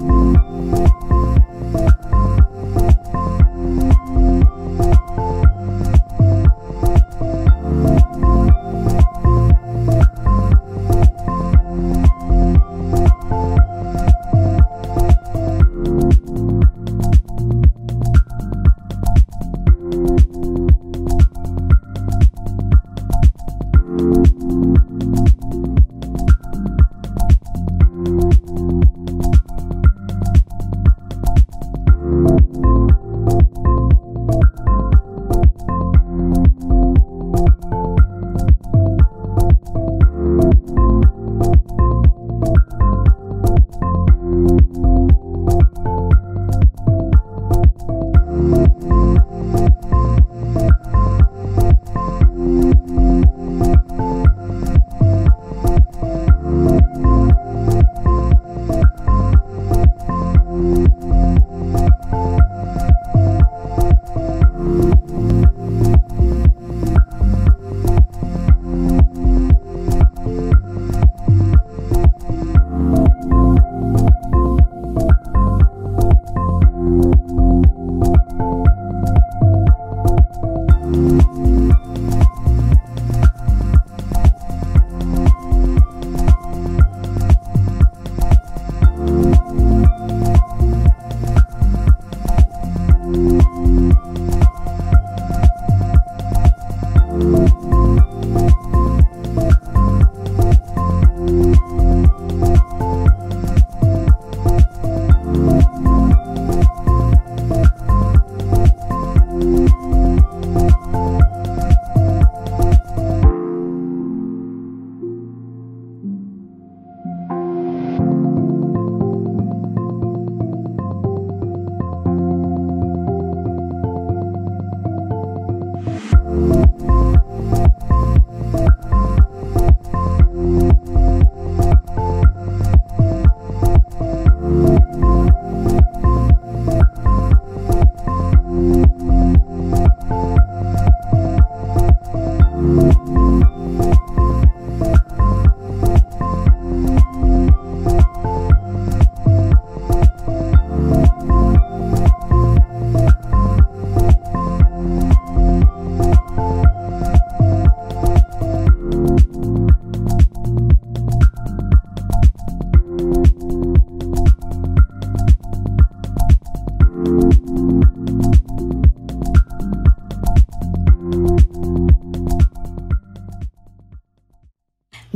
Thank you. Thank you.